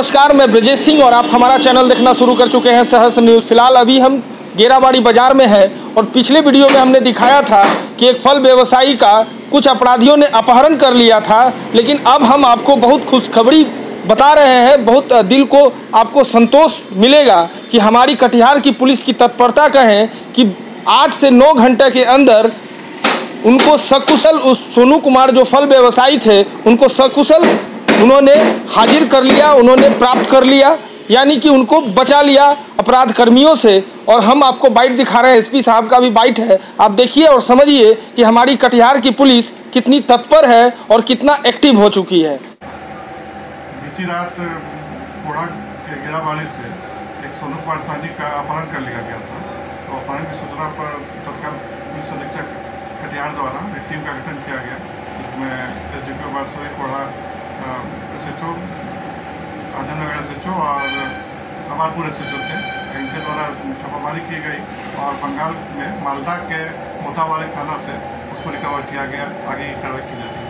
नमस्कार, मैं ब्रजेश सिंह और आप हमारा चैनल देखना शुरू कर चुके हैं सहस न्यूज़। फ़िलहाल अभी हम गेराबाड़ी बाज़ार में हैं और पिछले वीडियो में हमने दिखाया था कि एक फल व्यवसायी का कुछ अपराधियों ने अपहरण कर लिया था, लेकिन अब हम आपको बहुत खुशखबरी बता रहे हैं, बहुत दिल को आपको संतोष मिलेगा कि हमारी कटिहार की पुलिस की तत्परता कहें कि आठ से नौ घंटे के अंदर उनको सकुशल, उस सोनू कुमार जो फल व्यवसायी थे, उनको सकुशल उन्होंने हाजिर कर लिया, उन्होंने प्राप्त कर लिया, यानी कि उनको बचा लिया अपराध कर्मियों से। और हम आपको बाइट दिखा रहे हैं, एसपी साहब का भी बाइट है। आप देखिए और समझिए कि हमारी कटिहार की पुलिस कितनी तत्पर है और कितना एक्टिव हो चुकी है। बीती रात के गिरावाली से एक सोनू कुमार साहनी का अपहरण कर लिया गया था। तो अपहरण की सूचना पर तत्काल पुलिस अधीक्षक कटिहार द्वारा एक टीम का गठन किया गया इसमें S D P Barsoi Korha S H O Azamnagar S H O और कमालपुर एस एच ओ थे, इनके द्वारा छापामारी की गई और बंगाल में मालदा के मोतावाली थाना से उसको रिकवर किया गया, आगे की कार्रवाई की जाएगी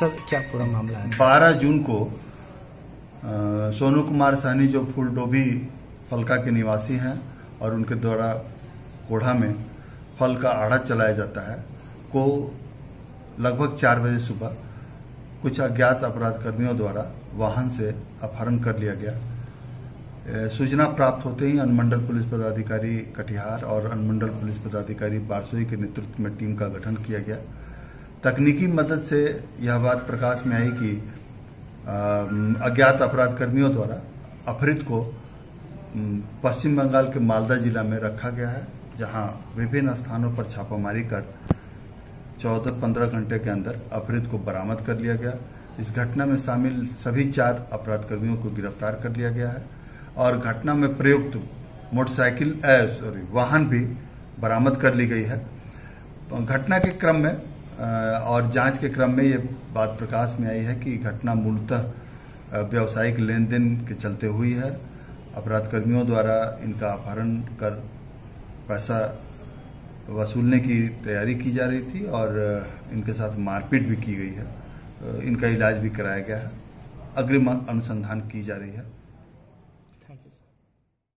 सर क्या पूरा मामला है? बारह जून को अ, सोनू कुमार सहनी जो फूलडोभी फलका के निवासी हैं और उनके द्वारा कोढ़ा में फल का आढ़त चलाया जाता है को लगभग चार बजे सुबह कुछ अज्ञात अपराध कर्मियों द्वारा वाहन से अपहरण कर लिया गया। सूचना प्राप्त होते ही अनुमंडल पुलिस पदाधिकारी कटिहार और अनुमंडल पुलिस पदाधिकारी बारसोई के नेतृत्व में टीम का गठन किया गया। तकनीकी मदद से यह बात प्रकाश में आई कि अज्ञात अपराध कर्मियों द्वारा अपहृत को पश्चिम बंगाल के मालदा जिला में रखा गया है, जहाँ विभिन्न स्थानों पर छापामारी कर 14-15 घंटे के अंदर अपहृत को बरामद कर लिया गया। इस घटना में शामिल सभी चार अपराध कर्मियों को गिरफ़्तार कर लिया गया है और घटना में प्रयुक्त मोटरसाइकिल सॉरी, वाहन भी बरामद कर ली गई है। घटना के क्रम में और जाँच के क्रम में ये बात प्रकाश में आई है कि घटना मूलतः व्यावसायिक लेन देन के चलते हुई है। अपराध कर्मियों द्वारा इनका अपहरण कर पैसा वसूलने की तैयारी की जा रही थी और इनके साथ मारपीट भी की गई है। इनका इलाज भी कराया गया है। अग्रिम अनुसंधान की जा रही है।